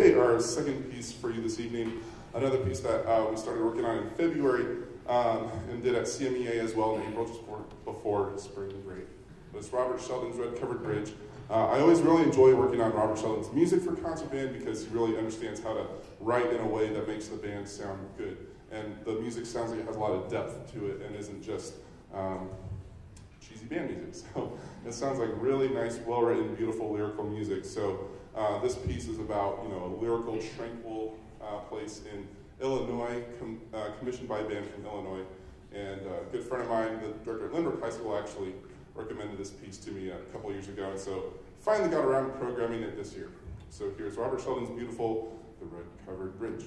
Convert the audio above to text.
Okay, our second piece for you this evening, another piece that uh, we started working on in February um, and did at CMEA as well in April, just before, before spring break. It's Robert Sheldon's Red Covered Bridge. Uh, I always really enjoy working on Robert Sheldon's music for concert band because he really understands how to write in a way that makes the band sound good. And the music sounds like it has a lot of depth to it and isn't just um, cheesy band music. So it sounds like really nice, well-written, beautiful lyrical music. So uh, this piece is about you know a lyrical, tranquil uh, place in Illinois, com uh, commissioned by a band from Illinois. And uh, a good friend of mine, the director at Lynbrook High School, actually recommended this piece to me a couple years ago. And so finally got around to programming it this year. So here's Robert Sheldon's beautiful The Red Covered Bridge.